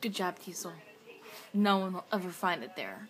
Good job, Diesel. No one will ever find it there.